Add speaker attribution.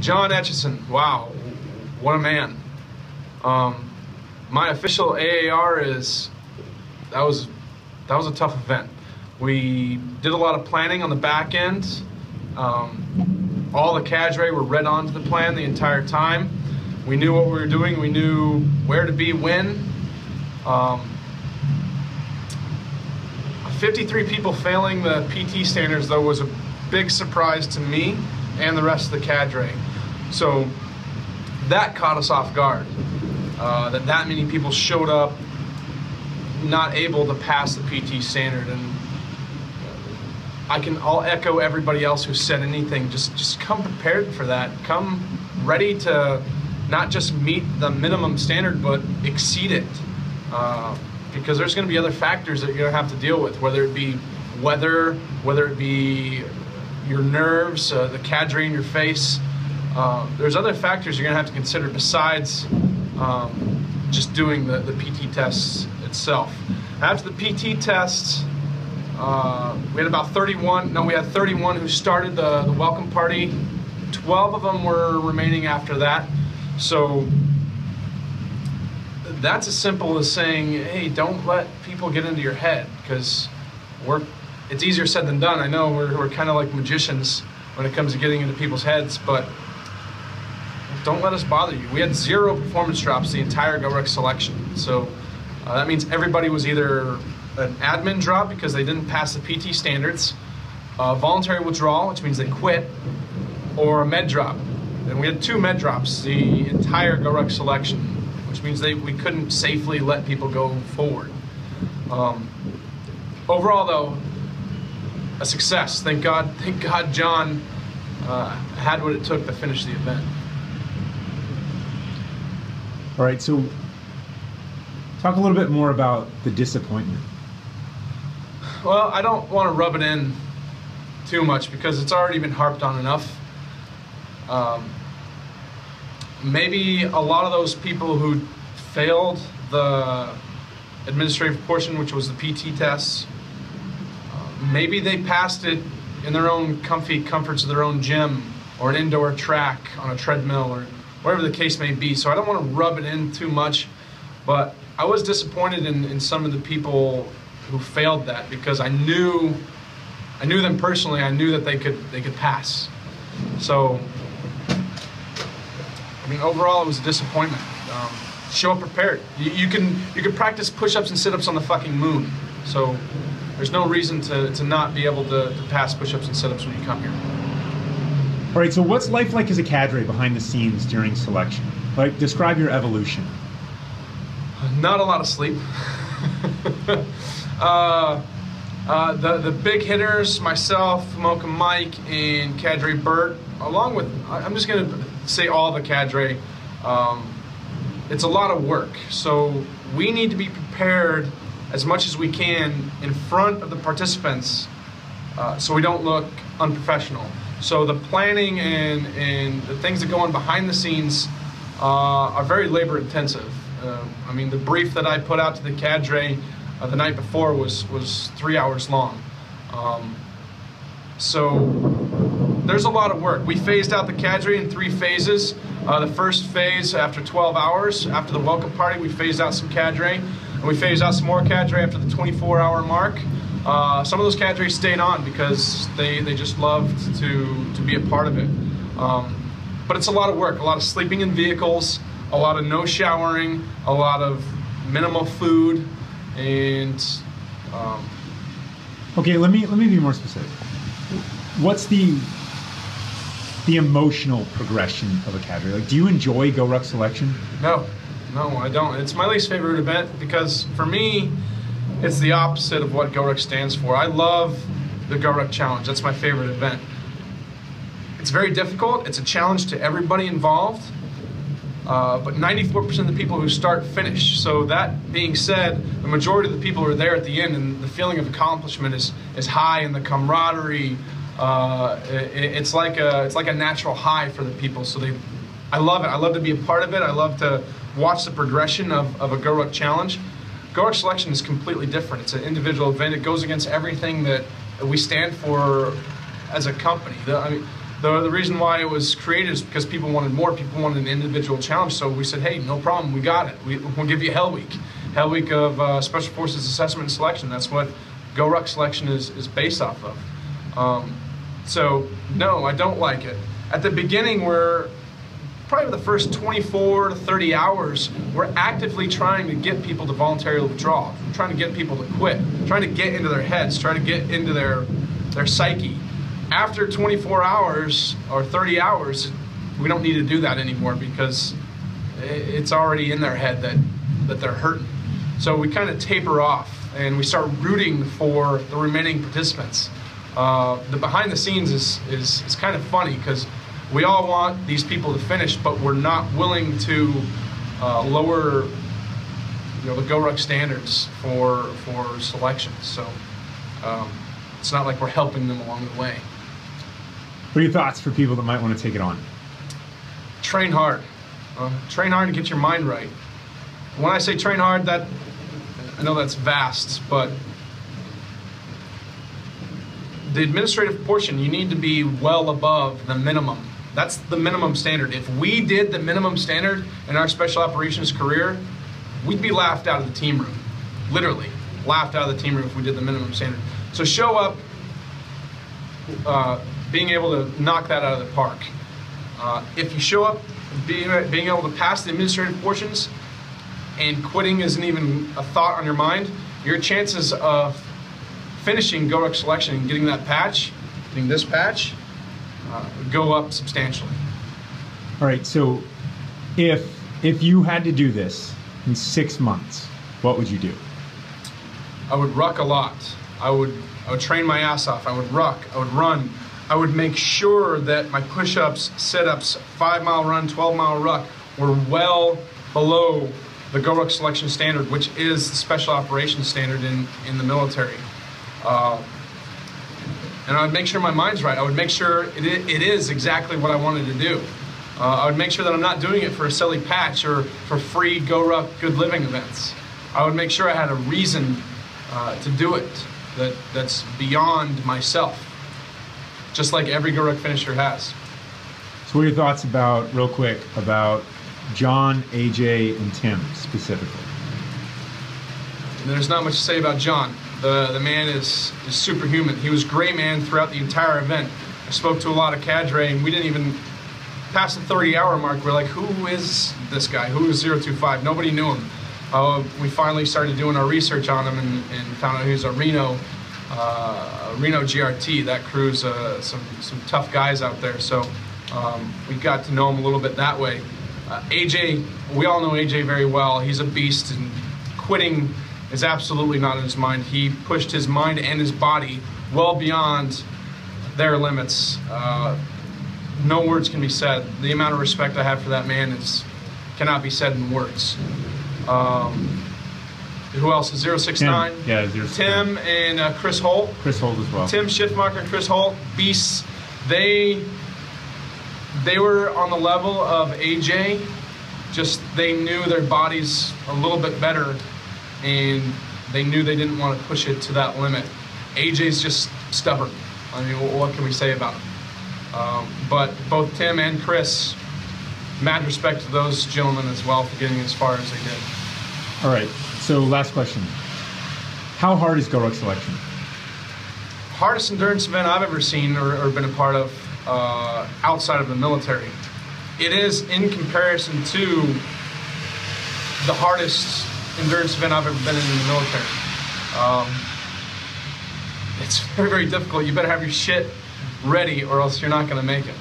Speaker 1: John Etchison, wow, what a man. Um, my official AAR is that was that was a tough event. We did a lot of planning on the back end. Um, all the cadre were read onto the plan the entire time. We knew what we were doing. We knew where to be when. Um, 53 people failing the PT standards, though, was a big surprise to me and the rest of the cadre. So that caught us off guard. Uh, that that many people showed up not able to pass the PT standard, and I can I'll echo everybody else who said anything. Just just come prepared for that. Come ready to not just meet the minimum standard, but exceed it. Uh, because there's going to be other factors that you're going to have to deal with, whether it be weather, whether it be your nerves, uh, the cadre in your face. Uh, there's other factors you're going to have to consider besides um, just doing the, the PT tests itself. After the PT tests, uh, we had about 31, no, we had 31 who started the, the welcome party. 12 of them were remaining after that. So that's as simple as saying, hey, don't let people get into your head because we're, it's easier said than done. I know we're, we're kind of like magicians when it comes to getting into people's heads, but don't let us bother you. We had zero performance drops the entire GoRuck selection. So uh, that means everybody was either an admin drop because they didn't pass the PT standards, a voluntary withdrawal, which means they quit, or a med drop. And we had two med drops the entire GoRuck selection which means they, we couldn't safely let people go forward. Um, overall, though, a success. Thank God. Thank God, John uh, had what it took to finish the event.
Speaker 2: All right. So, talk a little bit more about the disappointment.
Speaker 1: Well, I don't want to rub it in too much because it's already been harped on enough. Um, maybe a lot of those people who failed the administrative portion, which was the PT tests, uh, maybe they passed it in their own comfy comforts of their own gym or an indoor track on a treadmill or whatever the case may be. So I don't want to rub it in too much, but I was disappointed in, in some of the people who failed that because I knew I knew them personally. I knew that they could they could pass. So I mean, overall, it was a disappointment. Um, show up prepared. You, you, can you can practice push-ups and sit-ups on the fucking moon. So there's no reason to, to not be able to, to pass push-ups and sit-ups when you come here.
Speaker 2: All right. So what's life like as a cadre behind the scenes during selection? Like, describe your evolution.
Speaker 1: Not a lot of sleep. uh, uh, the the big hitters, myself, Mocha Mike, and Cadre Burt, along with I'm just gonna say all the cadre, um, it's a lot of work. So we need to be prepared as much as we can in front of the participants uh, so we don't look unprofessional. So the planning and, and the things that go on behind the scenes uh, are very labor intensive. Uh, I mean, the brief that I put out to the cadre uh, the night before was, was three hours long. Um, so there's a lot of work. We phased out the cadre in three phases. Uh, the first phase, after 12 hours, after the welcome party, we phased out some cadre. And we phased out some more cadre after the 24 hour mark. Uh, some of those cadres stayed on because they, they just loved to, to be a part of it. Um, but it's a lot of work, a lot of sleeping in vehicles, a lot of no showering, a lot of minimal food, and um,
Speaker 2: okay. Let me let me be more specific. What's the the emotional progression of a cadre? Like, do you enjoy GoRuck selection?
Speaker 1: No, no, I don't. It's my least favorite event because for me, it's the opposite of what GoRuck stands for. I love the GoRuck Challenge. That's my favorite event. It's very difficult. It's a challenge to everybody involved. Uh, but 94% of the people who start finish. So that being said, the majority of the people are there at the end, and the feeling of accomplishment is is high, and the camaraderie, uh, it, it's like a it's like a natural high for the people. So they, I love it. I love to be a part of it. I love to watch the progression of, of a GoRuck challenge. GoRuck selection is completely different. It's an individual event. It goes against everything that we stand for as a company. The, I mean, the, the reason why it was created is because people wanted more. People wanted an individual challenge. So we said, hey, no problem, we got it. We, we'll give you Hell Week, Hell Week of uh, Special Forces Assessment and Selection. That's what Go Ruck Selection is, is based off of. Um, so no, I don't like it. At the beginning, we're probably the first 24 to 30 hours, we're actively trying to get people to voluntarily withdraw. We're trying to get people to quit, trying to get into their heads, trying to get into their their psyche. After 24 hours or 30 hours, we don't need to do that anymore because it's already in their head that that they're hurting. So we kind of taper off and we start rooting for the remaining participants. Uh, the behind the scenes is is, is kind of funny because we all want these people to finish, but we're not willing to uh, lower you know, the GORUCK standards for for selection. So um, it's not like we're helping them along the way.
Speaker 2: What are your thoughts for people that might want to take it on?
Speaker 1: Train hard. Uh, train hard to get your mind right. When I say train hard, that I know that's vast, but the administrative portion, you need to be well above the minimum that's the minimum standard. If we did the minimum standard in our special operations career, we'd be laughed out of the team room. Literally, laughed out of the team room if we did the minimum standard. So show up uh, being able to knock that out of the park. Uh, if you show up being, being able to pass the administrative portions and quitting isn't even a thought on your mind, your chances of finishing GORUCK selection and getting that patch, getting this patch, uh, go up substantially.
Speaker 2: All right. So, if if you had to do this in six months, what would you do?
Speaker 1: I would ruck a lot. I would I would train my ass off. I would ruck. I would run. I would make sure that my push-ups, sit-ups, five-mile run, 12-mile ruck were well below the GORUCK selection standard, which is the special operations standard in, in the military. Uh, and I would make sure my mind's right. I would make sure it, it is exactly what I wanted to do. Uh, I would make sure that I'm not doing it for a silly patch or for free GORUCK good living events. I would make sure I had a reason uh, to do it that, that's beyond myself, just like every GORUCK finisher has.
Speaker 2: So, what are your thoughts about, real quick, about John, AJ, and Tim specifically?
Speaker 1: There's not much to say about John. The, the man is, is superhuman. He was gray man throughout the entire event. I spoke to a lot of cadre, and we didn't even pass the 30 hour mark. We're like, who is this guy? Who is 025? Nobody knew him. Uh, we finally started doing our research on him and, and found out he was a Reno, uh, Reno GRT. That crew's uh, some, some tough guys out there. So um, we got to know him a little bit that way. Uh, AJ, we all know AJ very well. He's a beast and quitting is absolutely not in his mind. He pushed his mind and his body well beyond their limits. Uh, no words can be said. The amount of respect I have for that man is cannot be said in words. Um, who else? 069?
Speaker 2: Tim. Yeah, 069.
Speaker 1: Tim and uh, Chris Holt.
Speaker 2: Chris Holt as well.
Speaker 1: Tim Schiffmacher and Chris Holt, beasts. They they were on the level of AJ. Just they knew their bodies a little bit better and they knew they didn't want to push it to that limit. AJ's just stubborn. I mean, what can we say about him? Um, but both Tim and Chris, mad respect to those gentlemen as well for getting as far as they did.
Speaker 2: All right. So last question: How hard is GORUCK selection?
Speaker 1: Hardest endurance event I've ever seen or, or been a part of uh, outside of the military. It is in comparison to the hardest endurance event I've ever been in in the military. Um, it's very, very difficult. You better have your shit ready or else you're not going to make it.